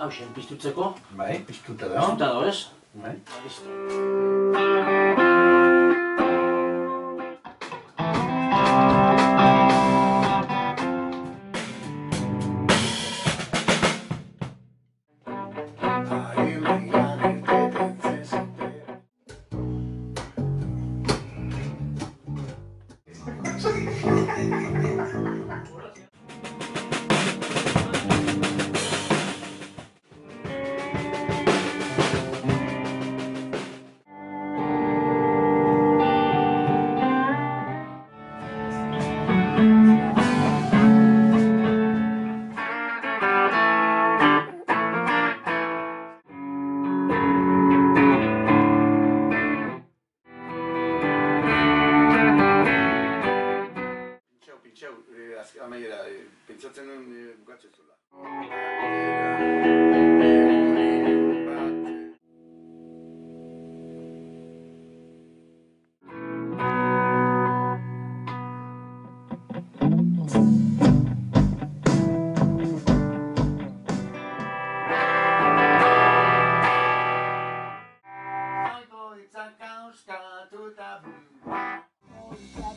hausen, piztutzeko. Bai, piztuta da. Piztuta dago, ez? Bai. Ba, listo. pintxau, e, eh, azk, ah, amaiera, e, pentsatzen nuen e, bukatzen zula. Yeah.